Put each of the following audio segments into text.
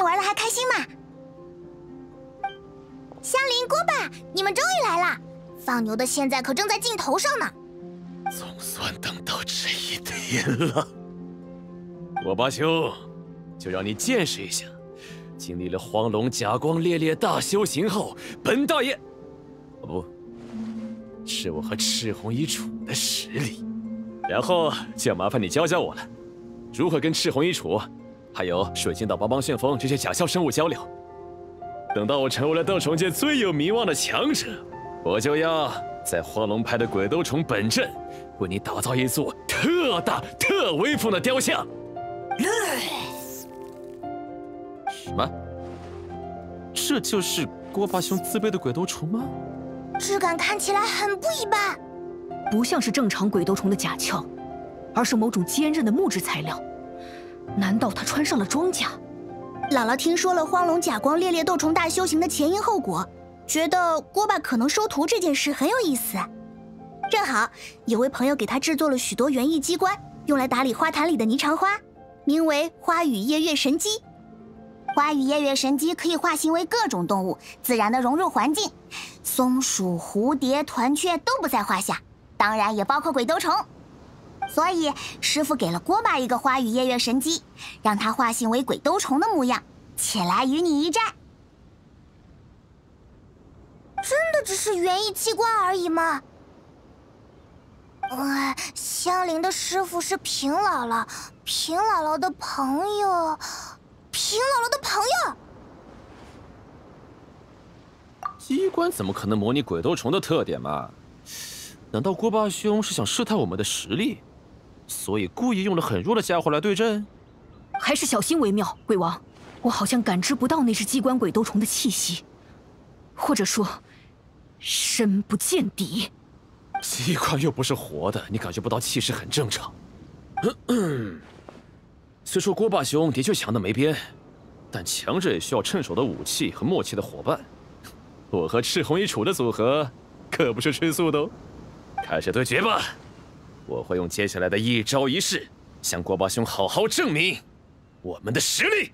近玩的还开心吗？香菱、锅巴，你们终于来了！放牛的现在可正在劲头上呢。总算等到这一天了。我巴兄，就让你见识一下，经历了荒龙甲光烈烈大修行后，本大爷，哦不，是我和赤红一楚的实力。然后就要麻烦你教教我了，如何跟赤红一楚，还有水晶岛帮帮旋风这些假象生物交流。等到我成为了斗虫界最有名望的强者，我就要在荒龙派的鬼斗虫本镇，为你打造一座特大、特威风的雕像。什么？这就是锅巴兄自备的鬼斗虫吗？质感看起来很不一般，不像是正常鬼斗虫的甲壳，而是某种坚韧的木质材料。难道他穿上了装甲？姥姥听说了荒龙甲光烈烈斗虫大修行的前因后果，觉得锅巴可能收徒这件事很有意思。正好有位朋友给他制作了许多园艺机关，用来打理花坛里的霓裳花，名为花语夜月神机。花语夜月神机可以化形为各种动物，自然的融入环境，松鼠、蝴蝶、团雀都不在话下，当然也包括鬼斗虫。所以，师傅给了锅巴一个花语夜月神机，让他化形为鬼兜虫的模样，且来与你一战。真的只是园艺机关而已吗？呃，香菱的师傅是平姥姥，平姥姥的朋友，平姥姥的朋友。机关怎么可能模拟鬼斗虫的特点嘛？难道锅巴兄是想试探我们的实力？所以故意用了很弱的家伙来对阵，还是小心为妙。鬼王，我好像感知不到那只机关鬼斗虫的气息，或者说，深不见底。机关又不是活的，你感觉不到气势很正常。虽说郭霸兄的确强的没边，但强者也需要趁手的武器和默契的伙伴。我和赤红一楚的组合可不是吃素的哦。开始对决吧。我会用接下来的一招一式，向锅巴兄好好证明我们的实力。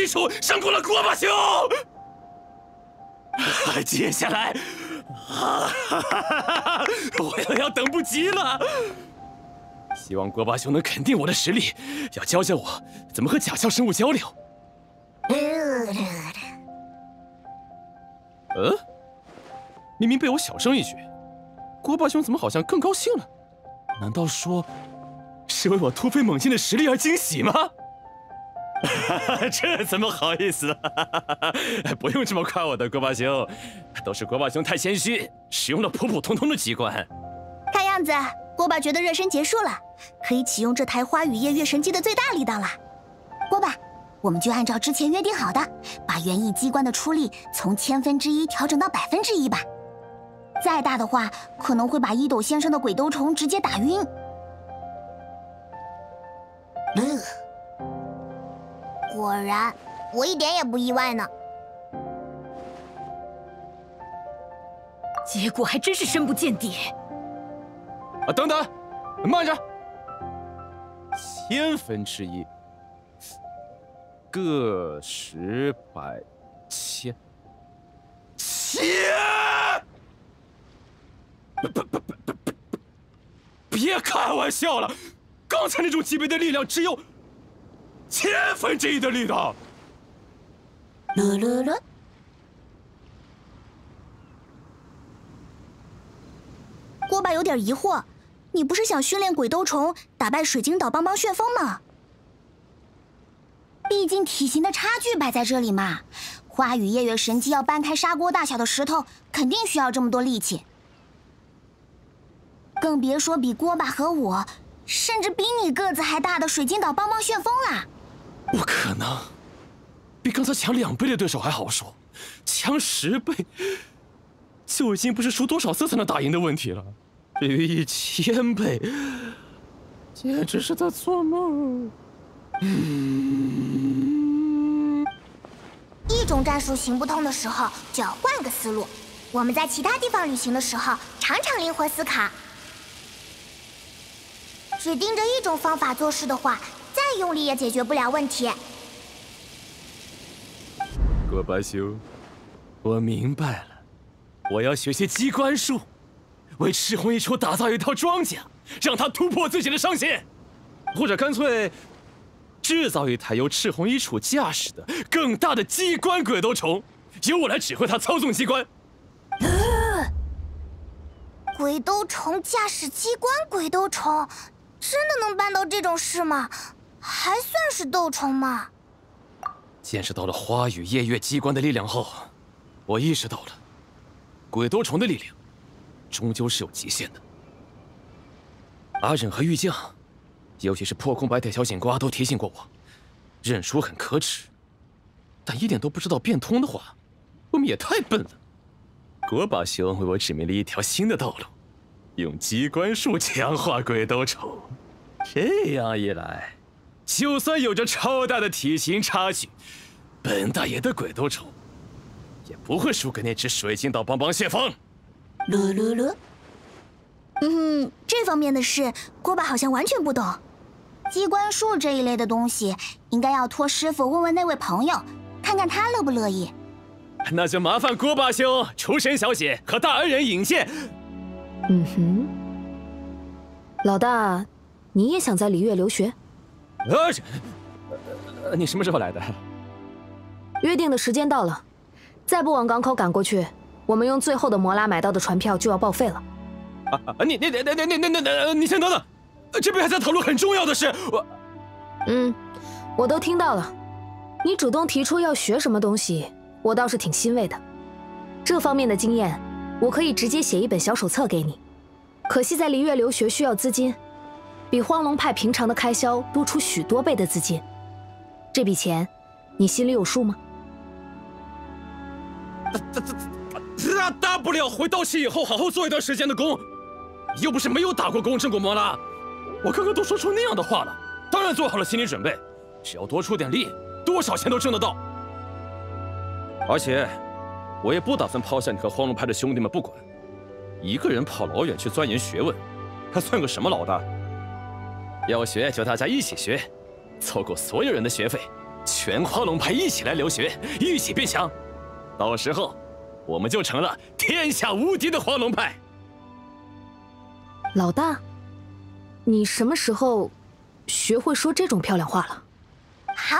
一手胜过了锅巴兄。接下来，啊，我要要等不及了。希望锅巴兄能肯定我的实力，要教教我怎么和假象生物交流。嗯，明明被我小声一句，锅巴兄怎么好像更高兴了？难道说？是为我突飞猛进的实力而惊喜吗？这怎么好意思？不用这么夸我的，锅巴兄，都是锅巴兄太谦虚，使用了普普通通的机关。看样子，锅巴觉得热身结束了，可以启用这台花雨夜月神机的最大力道了。锅巴，我们就按照之前约定好的，把园艺机关的出力从千分之一调整到百分之一吧。再大的话，可能会把一斗先生的鬼兜虫直接打晕。果然，我一点也不意外呢。结果还真是深不见底。啊，等等，慢着，千分之一，个十百千，千！不不不不不不，别开玩笑了，刚才那种级别的力量只有千分之一的力道。了了了。锅巴有点疑惑，你不是想训练鬼斗虫打败水晶岛帮帮旋风吗？毕竟体型的差距摆在这里嘛，花雨夜月神姬要搬开砂锅大小的石头，肯定需要这么多力气，更别说比锅巴和我，甚至比你个子还大的水晶岛帮帮旋风啦。不可能，比刚才强两倍的对手还好说，强十倍。就已经不是输多少次才能打赢的问题了，至于一千倍，简直是在做梦。嗯一种战术行不通的时候，就要换个思路。我们在其他地方旅行的时候，常常灵活思考。只盯着一种方法做事的话，用力也解决不了问题。郭巴修，我明白了。我要学些机关术，为赤红一楚打造一套装甲，让他突破自己的上限，或者干脆制造一台由赤红一楚驾驶的更大的机关鬼斗虫，由我来指挥他操纵机关。鬼斗虫驾驶机关鬼斗虫，真的能办到这种事吗？还算是斗虫吗？见识到了花雨夜月机关的力量后，我意识到了。鬼斗虫的力量，终究是有极限的。阿忍和玉将，尤其是破空白铁小警瓜，都提醒过我，认输很可耻，但一点都不知道变通的话，我们也太笨了。国宝兄为我指明了一条新的道路，用机关术强化鬼斗虫。这样一来，就算有着超大的体型差距，本大爷的鬼斗虫。也不会输给那只水晶岛帮帮旋风。噜噜噜。嗯，这方面的事，锅巴好像完全不懂。机关术这一类的东西，应该要托师傅问问那位朋友，看看他乐不乐意。那就麻烦锅巴兄、厨神小姐和大恩人引荐。嗯哼，老大，你也想在璃月留学？呃，你什么时候来的？约定的时间到了。再不往港口赶过去，我们用最后的摩拉买到的船票就要报废了。啊啊！你你你你你你你你你先等等，这边还在讨论很重要的事。我，嗯，我都听到了。你主动提出要学什么东西，我倒是挺欣慰的。这方面的经验，我可以直接写一本小手册给你。可惜在璃月留学需要资金，比荒龙派平常的开销多出许多倍的资金。这笔钱，你心里有数吗？大大大大不了回道奇以后好好做一段时间的工，又不是没有打过工挣过摩拉。我刚刚都说出那样的话了，当然做好了心理准备，只要多出点力，多少钱都挣得到。而且，我也不打算抛下你和荒龙派的兄弟们不管，一个人跑老远去钻研学问，还算个什么老大？要学就大家一起学，凑够所有人的学费，全花龙派一起来留学，一起变强。到时候，我们就成了天下无敌的花龙派。老大，你什么时候学会说这种漂亮话了？好，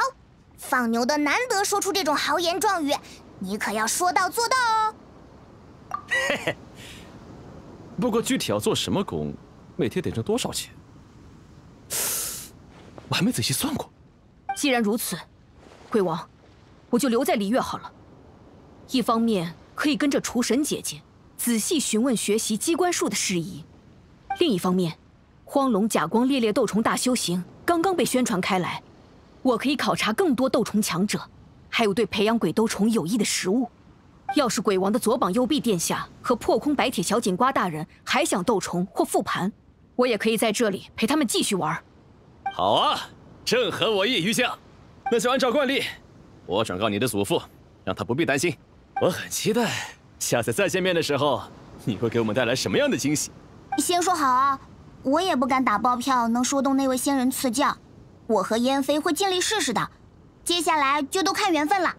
放牛的难得说出这种豪言壮语，你可要说到做到哦。嘿嘿。不过具体要做什么工，每天得挣多少钱，我还没仔细算过。既然如此，鬼王，我就留在璃月好了。一方面可以跟着厨神姐姐仔细询问学习机关术的事宜，另一方面，荒龙甲光烈烈斗虫大修行刚刚被宣传开来，我可以考察更多斗虫强者，还有对培养鬼斗虫有益的食物。要是鬼王的左膀右臂殿下和破空白铁小锦瓜大人还想斗虫或复盘，我也可以在这里陪他们继续玩。好啊，正合我意，余将。那就按照惯例，我转告你的祖父，让他不必担心。我很期待下次再见面的时候，你会给我们带来什么样的惊喜。先说好啊，我也不敢打包票能说动那位仙人赐教。我和燕飞会尽力试试的，接下来就都看缘分了。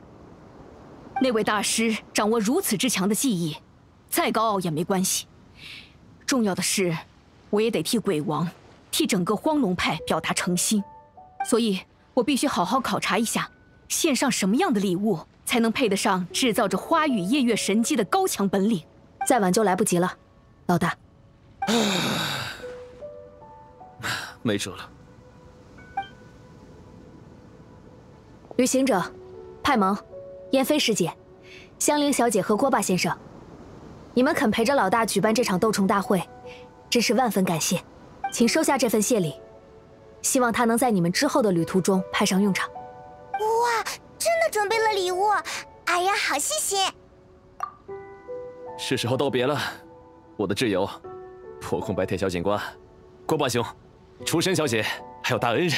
那位大师掌握如此之强的技艺，再高傲也没关系。重要的是，我也得替鬼王，替整个荒龙派表达诚心。所以，我必须好好考察一下，献上什么样的礼物，才能配得上制造着花雨夜月神机的高强本领。再晚就来不及了，老大。没辙了。旅行者，派蒙。燕飞师姐、香菱小姐和锅巴先生，你们肯陪着老大举办这场斗虫大会，真是万分感谢，请收下这份谢礼，希望它能在你们之后的旅途中派上用场。哇，真的准备了礼物！哎呀，好细心！是时候道别了，我的挚友，破空白铁小警官，郭霸兄，厨神小姐，还有大恩人，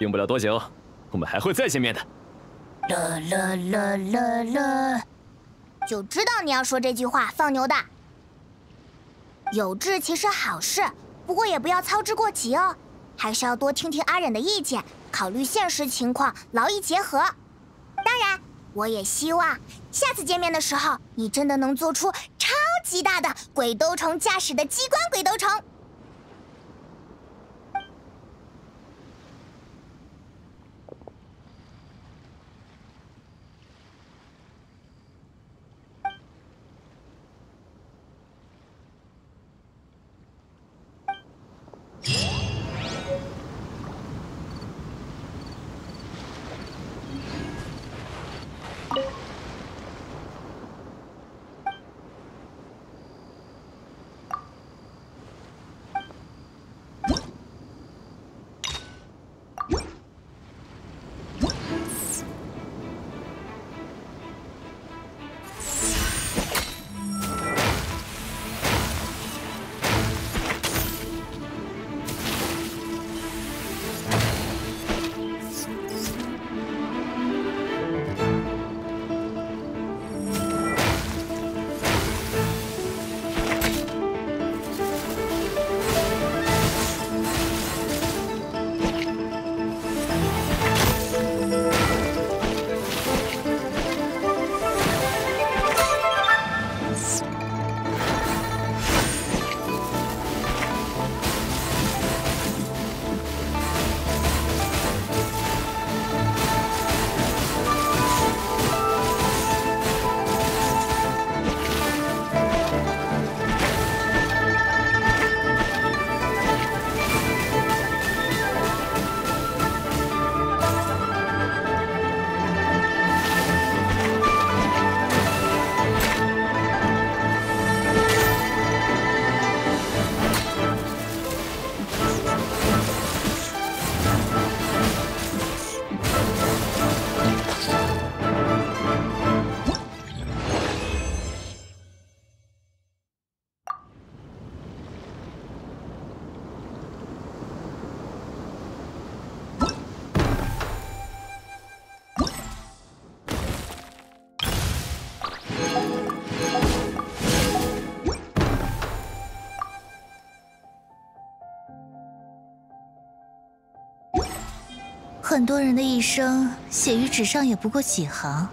用不了多久，我们还会再见面的。啦啦啦啦啦，就知道你要说这句话，放牛的。有志其实好事，不过也不要操之过急哦，还是要多听听阿忍的意见，考虑现实情况，劳逸结合。当然，我也希望下次见面的时候，你真的能做出超级大的鬼兜虫驾驶的机关鬼兜虫。很多人的一生写于纸上也不过几行，